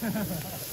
カラオケ